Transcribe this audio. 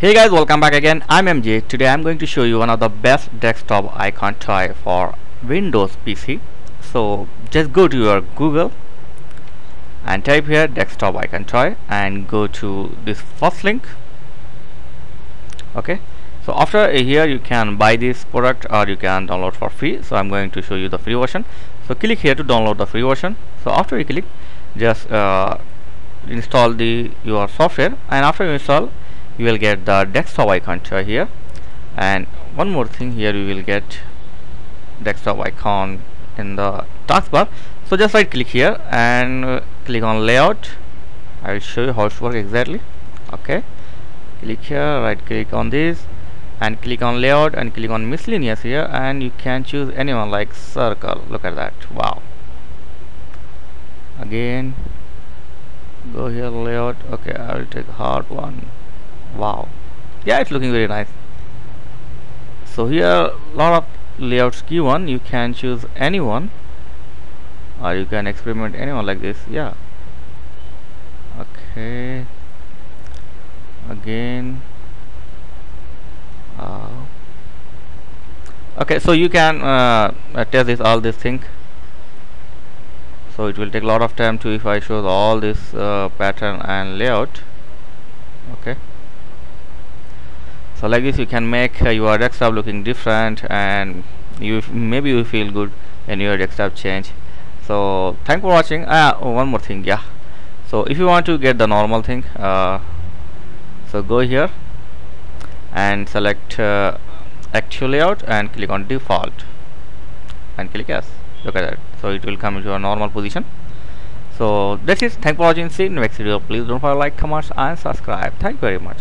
Hey guys, welcome back again. I'm MJ. Today I'm going to show you one of the best desktop icon toy for Windows PC. So just go to your Google and type here desktop icon toy and go to this first link. Okay. So after here you can buy this product or you can download for free. So I'm going to show you the free version. So click here to download the free version. So after you click, just uh, install the your software and after you install you will get the desktop icon here. And one more thing here you will get desktop icon in the taskbar. So just right click here and uh, click on layout. I will show you how it works exactly. Okay. Click here right click on this and click on layout and click on miscellaneous here and you can choose anyone like circle. Look at that. Wow. Again go here layout. Okay I will take hard one wow. Yeah it's looking very nice. So here lot of layouts given. You can choose anyone or you can experiment anyone like this. Yeah. Okay. Again. Uh, okay so you can uh, test this all this thing so it will take a lot of time to if I show all this uh, pattern and layout. Okay so like this you can make uh, your desktop looking different and you maybe you feel good in your desktop change. So thank for watching. Oh, one more thing yeah. So if you want to get the normal thing uh, so go here and select uh, actual layout and click on default and click yes. Look at that. So it will come into a normal position. So that's it. Thank for watching. See next video. Please don't forget like comment and subscribe. Thank you very much